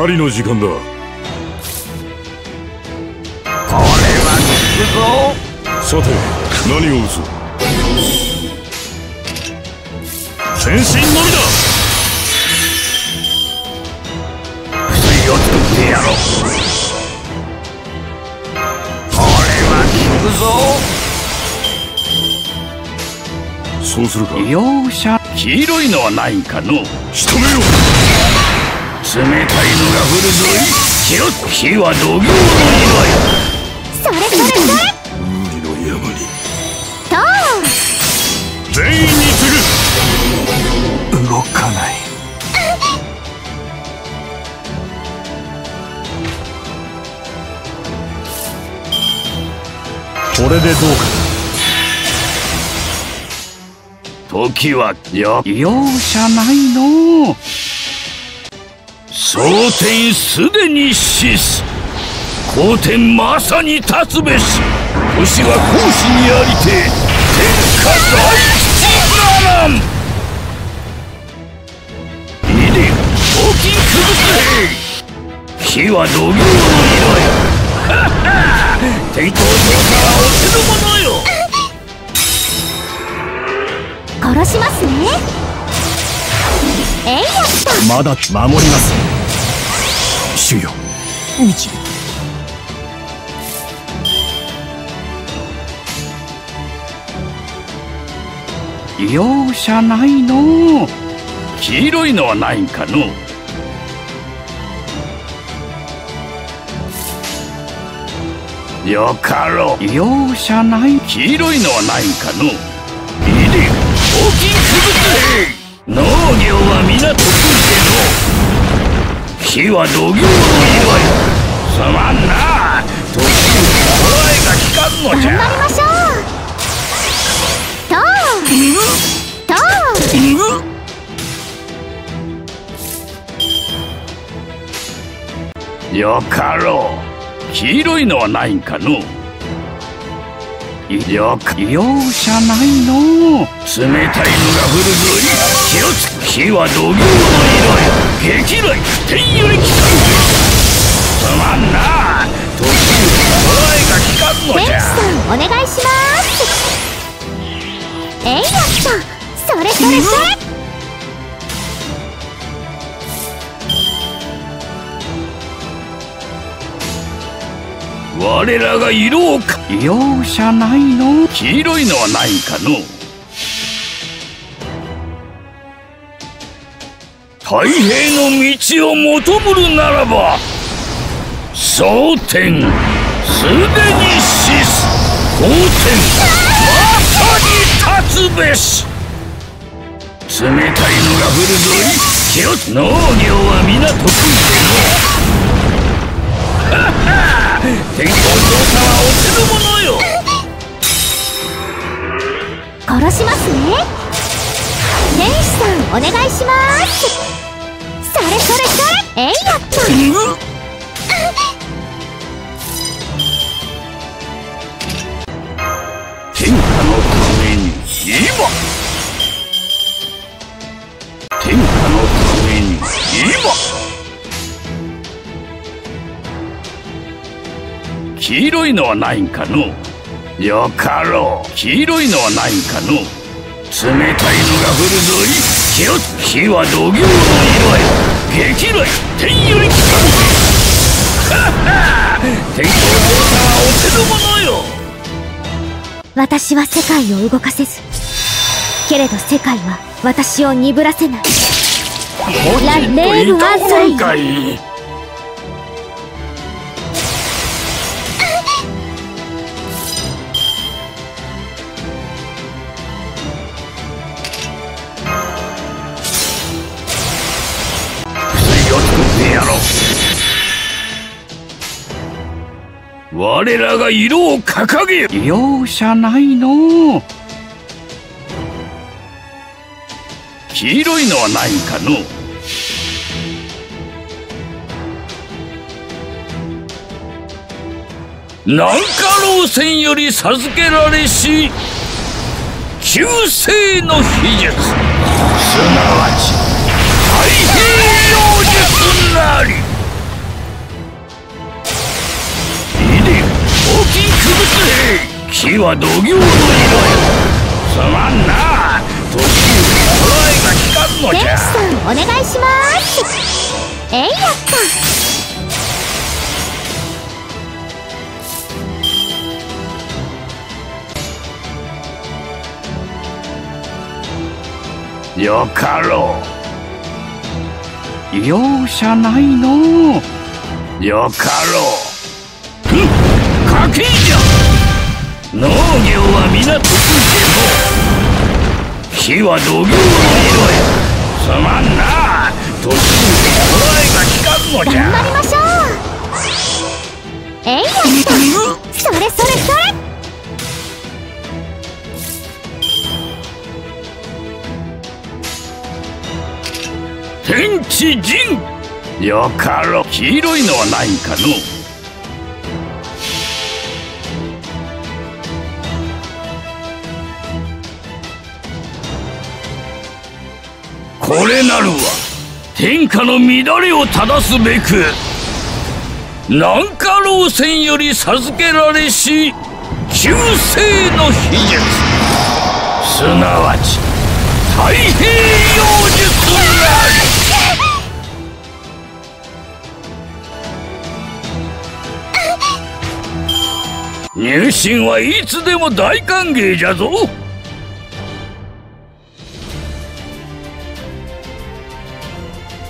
狩りの時間だ。これは効くぞさて何を撃つ？全身のみだ。薬を作ってやろう。これは効くぞ。そうするか？容赦。黄色いのはないんかの？仕留めよ冷たい。のが降る。ぞい。気ろ火は土行の色よそれそれそれ海の山にと全員に次ぐ動かない。これでどうか時はよ容赦ない。の蒼天すでに死す。皇天まさに立つべし。星は孔子にありて天下大吉ならんいで大きくぶせ火は土行の色よ天候調査は落ちるものよ。殺しますね。えいやまだ守ります。主よ。導容赦ないの。黄色いのはないんかの。よかろう。容赦ない。黄色いのはないんかの。いで大きくぶつ農業は皆得意での火は土行の色よすまんな時に声が光るのじゃ頑張りましょうととよかろう黄色いのはないん。かのよか容赦ないの冷たいのが降るぞい火は土行の色よ激雷天より来たす。まんな時に声が光るのじゃ天使さんお願いします。えいやったそれそれそれ。我らが色をか容赦ないの？黄色いのはないかの？太平の道を求むるならば蒼天すでに死す。皇天まさに立つべし。冷たいのが降るぞい気を農業は皆得意での天候調査は落ちるものよ。殺しますね。天使さんお願いします。それそれそれ。えいやった。天下のために今。天下のために今。黄色いのはないんかのよかろう。黄色いのはないんかの。冷たいのが降るぞ。い気をつ火は土行の色よ激雷天より来た天候調査は落ちるものよ。私は世界を動かせず。けれど世界は私を鈍らせない。ラ・レール・アンサイかを作ってやろう。我らが色を掲げ。る容赦ないの。黄色いのはないかの。南下老船より授けられし救世の秘術。すなわち太平洋術なり。いで大きいへ木は土行の色よ。すまんな。にえが効かんのじゃ。お願いします。えいやったよかろう。容赦ないの。よかろう。ふん家計じゃ。農業は皆得意でも火は土行の色やすまんな。途中で捉えが効かんのじゃ。頑張りましょう。えいやっそれそれそれ。天地人。よかろ黄色いのはないんかの。これなるは天下の乱れを正すべく南下老船より授けられし救世の秘術。すなわち太平洋術なり入信はいつでも大歓迎じゃぞ。